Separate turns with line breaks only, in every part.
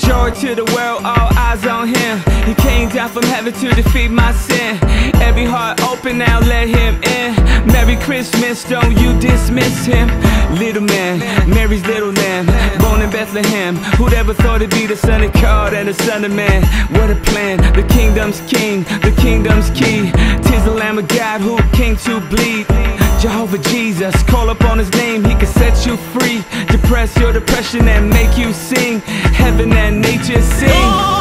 Joy to the world, all eyes on him. He came down from heaven to defeat my sin. Every heart open now, let him in. Merry Christmas, don't you dismiss him. Little man, Mary's little lamb, Bethlehem. Who'd ever thought it'd be the son of God and the son of man? What a plan, the kingdom's king, the kingdom's key. Tis the Lamb of God who came to bleed. Jehovah Jesus, call upon his name, he can set you free. Depress your depression and make you sing. Heaven and nature sing.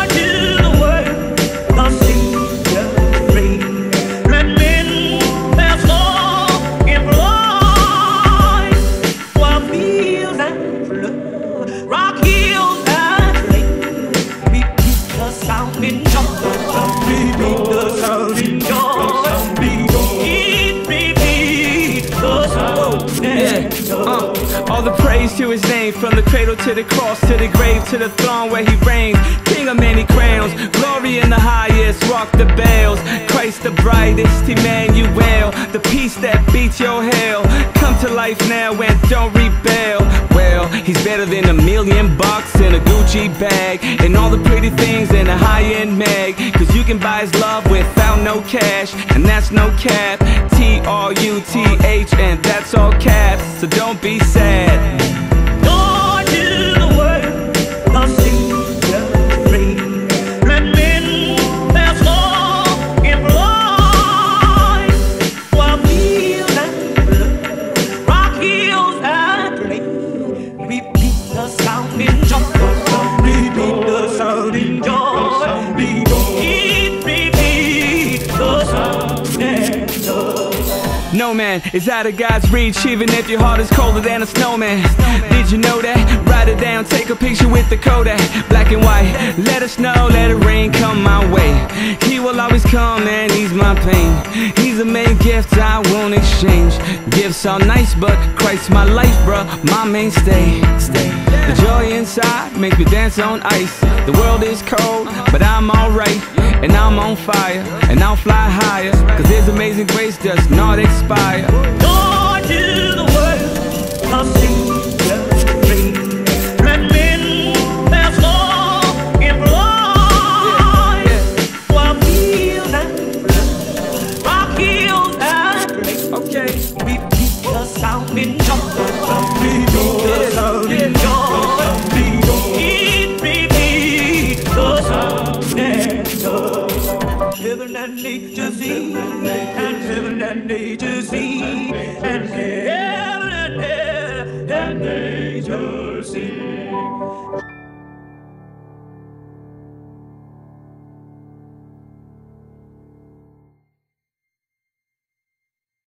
Praise to his name, from the cradle to the cross, to the grave, to the throne where he reigns. King of many crowns, glory in the highest, rock the bells. Christ the brightest, Emmanuel, the peace that beats your hell. Come to life now and don't rebel. Well, he's better than a million bucks in a Gucci bag, and all the pretty things in a high end mag. Cause you can buy his love without no cash, and that's no cap. T R U T H, and that's all caps, so don't be sad. No man is out of God's reach, even if your heart is colder than a snowman. Did you know that? Write it down, take a picture with the Kodak, black and white. Let us know, let it rain come my way. He will always come and ease my pain. He's the main gift I won't exchange. Gifts are nice, but Christ's my life, bruh, my mainstay. Stay. The joy inside makes me dance on ice. The world is cold, but I'm alright. And I'm on fire, and I'll fly higher. Cause His amazing grace does not expire.
Lord, to the world, Savior reign. Let And nature sing, and heaven nature sing, and heaven nature sing.